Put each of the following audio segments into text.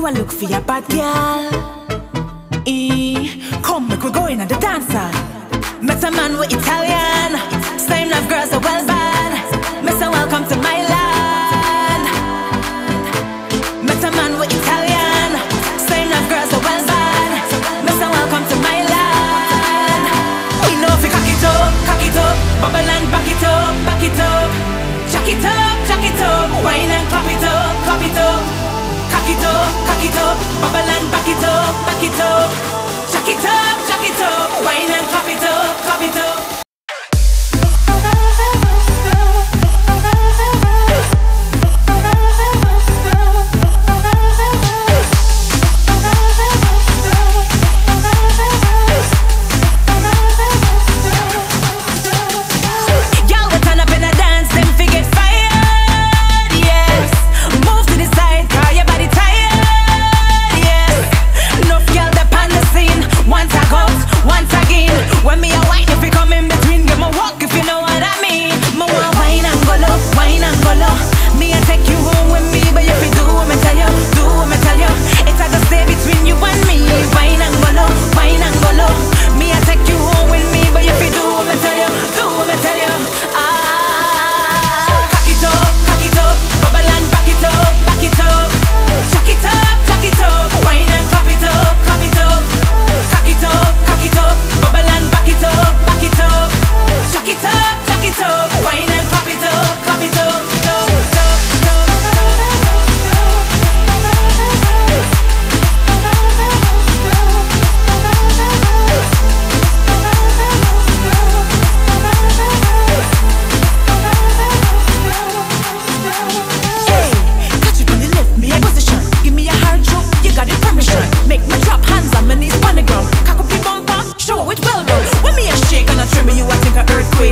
You a look for your bad girl. E, come make we go in at the dancer. Met a man with Italian. Same love girls are well bad.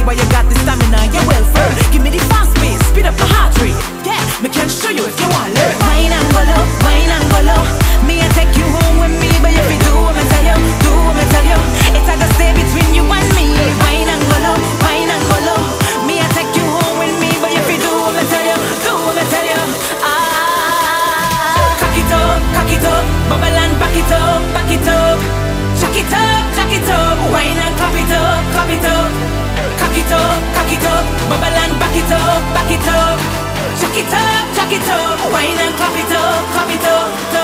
A but you got the stamina, you're well firm. Give me the fast pace, speed up my heart rate. Yeah, me can show you if you want learn. Wine and go low, wine and go low. Me a take you home with me, but if you do what me tell you, do what me tell you. It's a to stay between you and me. Wine and go low, wine and go low. Me a take you home with me, but you do what me tell you, do me tell you. Ah, cock it up, cock bubble and back it up, back it up. Jack it up, jack it up, wine and clap it up, clap it up. It up, cock it up, bubble and back it up, back it up. Jack it up, jack it up, wine and clap it up, clap it up.